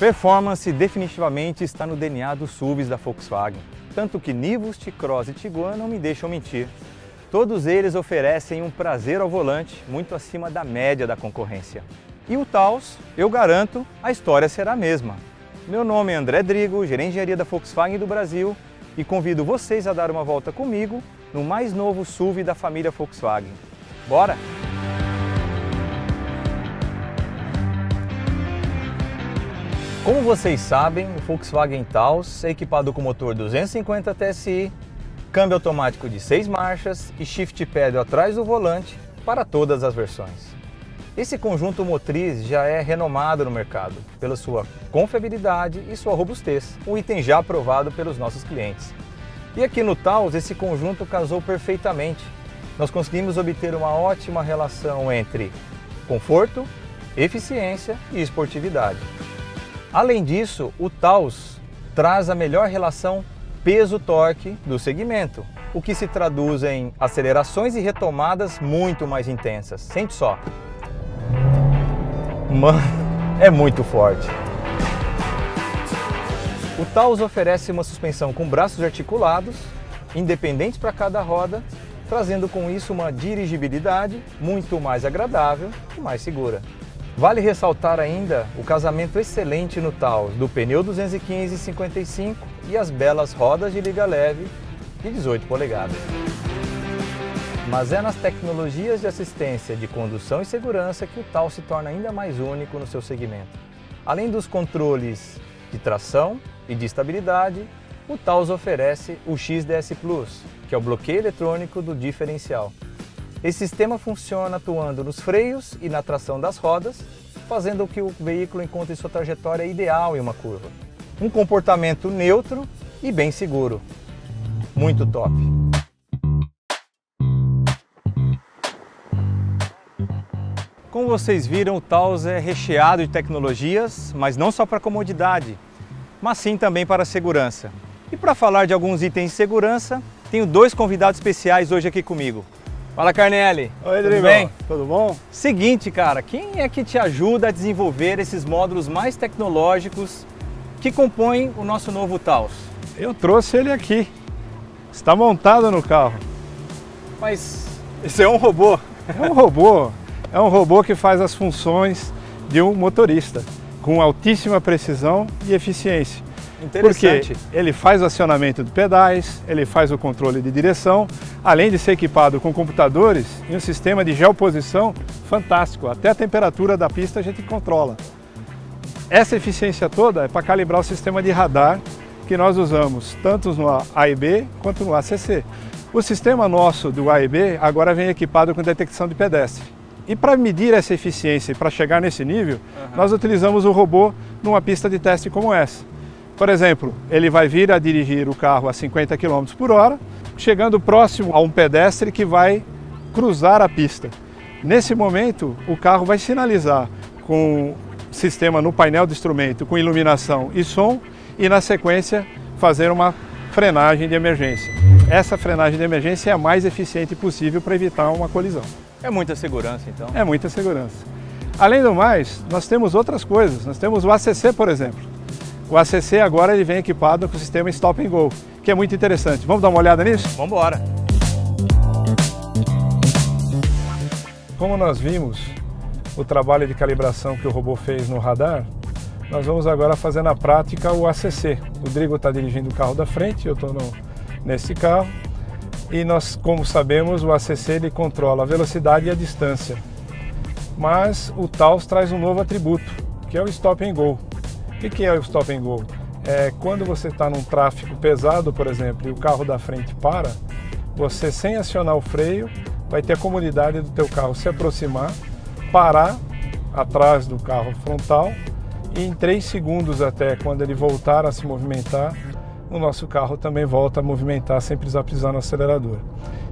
Performance definitivamente está no DNA dos SUVs da Volkswagen, tanto que Nivus, T-Cross e Tiguan não me deixam mentir. Todos eles oferecem um prazer ao volante muito acima da média da concorrência. E o Taos, eu garanto, a história será a mesma. Meu nome é André Drigo, gerente de engenharia da Volkswagen do Brasil e convido vocês a dar uma volta comigo no mais novo SUV da família Volkswagen. Bora? Como vocês sabem, o Volkswagen Taos é equipado com motor 250 TSI, câmbio automático de 6 marchas e shift pedal atrás do volante para todas as versões. Esse conjunto motriz já é renomado no mercado pela sua confiabilidade e sua robustez, um item já aprovado pelos nossos clientes. E aqui no Taos esse conjunto casou perfeitamente. Nós conseguimos obter uma ótima relação entre conforto, eficiência e esportividade. Além disso, o Taos traz a melhor relação peso-torque do segmento, o que se traduz em acelerações e retomadas muito mais intensas. Sente só. Mano, é muito forte. O Taos oferece uma suspensão com braços articulados, independentes para cada roda, trazendo com isso uma dirigibilidade muito mais agradável e mais segura. Vale ressaltar ainda o casamento excelente no Taos do pneu 215 55 e as belas rodas de liga leve de 18 polegadas. Mas é nas tecnologias de assistência de condução e segurança que o Taos se torna ainda mais único no seu segmento. Além dos controles de tração e de estabilidade, o Taos oferece o XDS Plus, que é o bloqueio eletrônico do diferencial. Esse sistema funciona atuando nos freios e na tração das rodas, fazendo com que o veículo encontre sua trajetória ideal em uma curva. Um comportamento neutro e bem seguro. Muito top! Como vocês viram, o Taos é recheado de tecnologias, mas não só para comodidade, mas sim também para segurança. E para falar de alguns itens de segurança, tenho dois convidados especiais hoje aqui comigo. Fala Carnelli. Oi, Tudo bem? Tudo bom? Seguinte, cara, quem é que te ajuda a desenvolver esses módulos mais tecnológicos que compõem o nosso novo Taos? Eu trouxe ele aqui. Está montado no carro. Mas isso é um robô? É um robô. É um robô que faz as funções de um motorista, com altíssima precisão e eficiência. Porque ele faz o acionamento de pedais, ele faz o controle de direção, além de ser equipado com computadores e um sistema de geoposição fantástico. Até a temperatura da pista a gente controla. Essa eficiência toda é para calibrar o sistema de radar que nós usamos tanto no A e B quanto no ACC. O sistema nosso do A e B agora vem equipado com detecção de pedestre. E para medir essa eficiência e para chegar nesse nível, uhum. nós utilizamos o robô numa pista de teste como essa. Por exemplo, ele vai vir a dirigir o carro a 50 km por hora, chegando próximo a um pedestre que vai cruzar a pista. Nesse momento, o carro vai sinalizar com sistema no painel de instrumento com iluminação e som e na sequência fazer uma frenagem de emergência. Essa frenagem de emergência é a mais eficiente possível para evitar uma colisão. É muita segurança então? É muita segurança. Além do mais, nós temos outras coisas. Nós temos o ACC, por exemplo. O ACC agora ele vem equipado com o sistema Stop and Go, que é muito interessante. Vamos dar uma olhada nisso? Vamos embora! Como nós vimos o trabalho de calibração que o robô fez no radar, nós vamos agora fazer na prática o ACC. O Drigo está dirigindo o carro da frente, eu estou nesse carro. E nós, como sabemos, o ACC ele controla a velocidade e a distância. Mas o Taos traz um novo atributo, que é o Stop and Go. O que é o stop and go? É quando você está num tráfego pesado, por exemplo, e o carro da frente para, você sem acionar o freio vai ter a comodidade do teu carro se aproximar, parar atrás do carro frontal e em 3 segundos até quando ele voltar a se movimentar, o nosso carro também volta a movimentar sem precisar pisar no acelerador.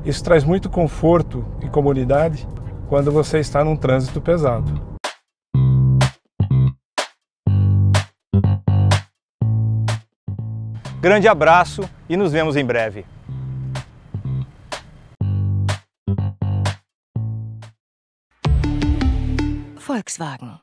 Isso traz muito conforto e comodidade quando você está num trânsito pesado. Grande abraço e nos vemos em breve. Volkswagen